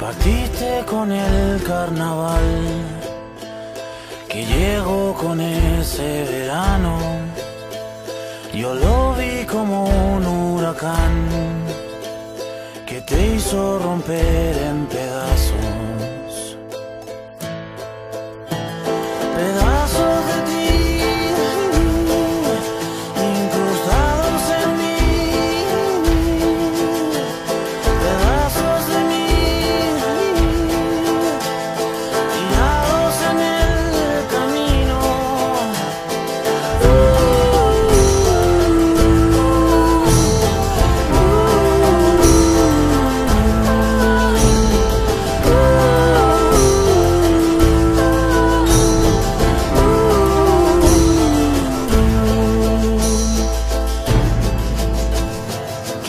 Partiste con el carnaval, que llegó con ese verano. Yo lo vi como un huracán que te hizo romper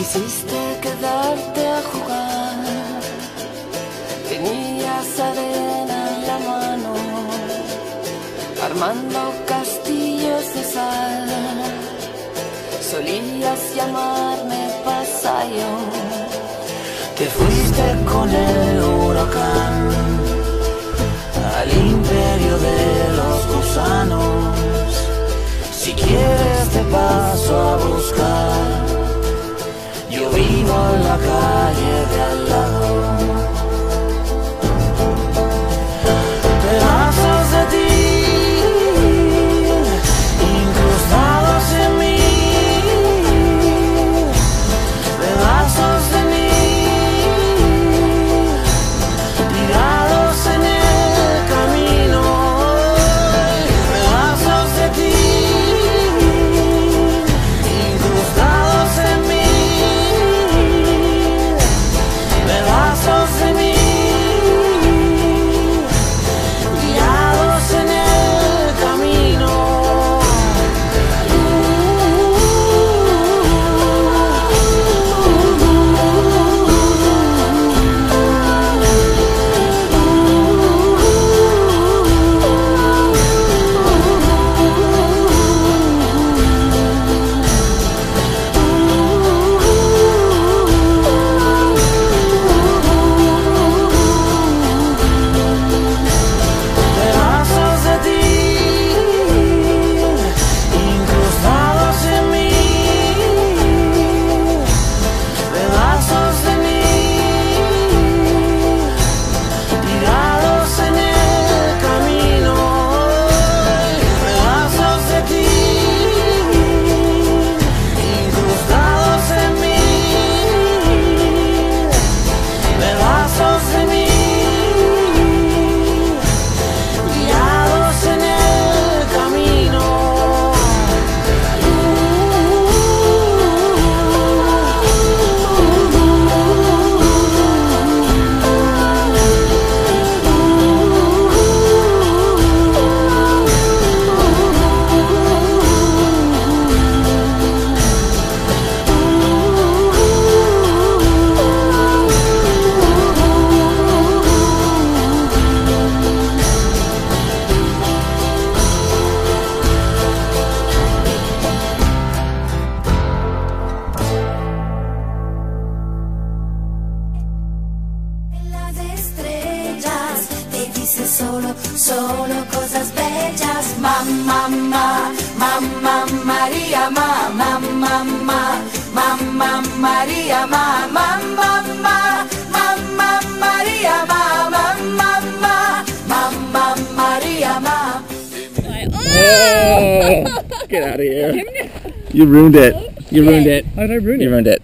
Quisiste quedarte a jugar, tenías arena en la mano, armando castillos de sal. Solías llamarme pasayo, Te fuiste con el huracán solo, solo cosas bellas. Mamá, mamá, mamá, María, mamá, mamá, mamá, María, mamá, mamá, mamá, María, mamá, mamá, mamá, María, mamá. Oh, get out of here. You ruined it. You ruined it. How did I ruin You ruined it.